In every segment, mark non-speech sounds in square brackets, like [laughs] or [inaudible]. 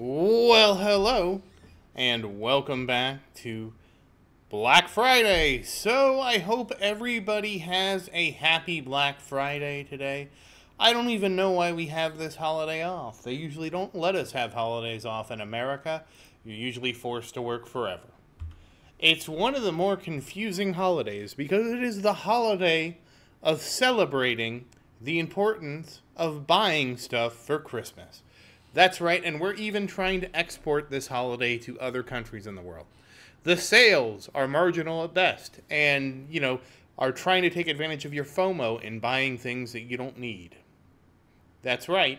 Well, hello, and welcome back to Black Friday. So, I hope everybody has a happy Black Friday today. I don't even know why we have this holiday off. They usually don't let us have holidays off in America. You're usually forced to work forever. It's one of the more confusing holidays because it is the holiday of celebrating the importance of buying stuff for Christmas. That's right, and we're even trying to export this holiday to other countries in the world. The sales are marginal at best, and, you know, are trying to take advantage of your FOMO in buying things that you don't need. That's right.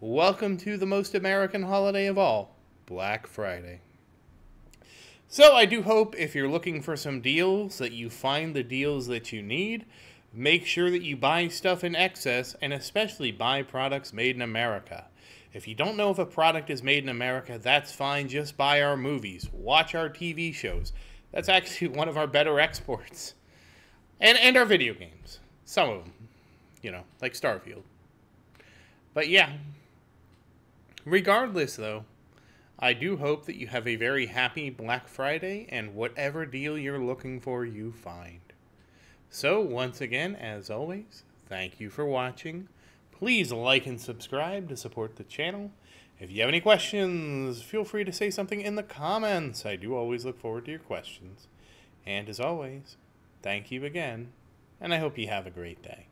Welcome to the most American holiday of all, Black Friday. So I do hope if you're looking for some deals that you find the deals that you need. Make sure that you buy stuff in excess and especially buy products made in America. If you don't know if a product is made in America, that's fine. Just buy our movies, watch our TV shows. That's actually [laughs] one of our better exports. And, and our video games. Some of them, you know, like Starfield. But yeah, regardless though, I do hope that you have a very happy Black Friday and whatever deal you're looking for, you find. So, once again, as always, thank you for watching. Please like and subscribe to support the channel. If you have any questions, feel free to say something in the comments. I do always look forward to your questions. And as always, thank you again, and I hope you have a great day.